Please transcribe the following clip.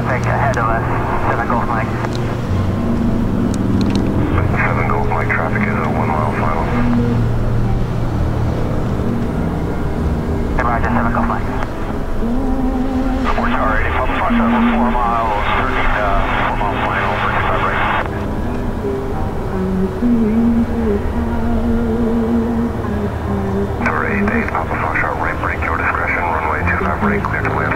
traffic ahead of us, 7 Golf Mike. 7 Golf Mike traffic is a one mile final. Roger, 7 Golf Mike. We're sorry, Papa Foxtrot, we're 4 miles, 13, uh, 4 mile final, break 65 right. Number 8, 8, Papa Foxtrot, right break, your discretion, runway 25 right, clear to land.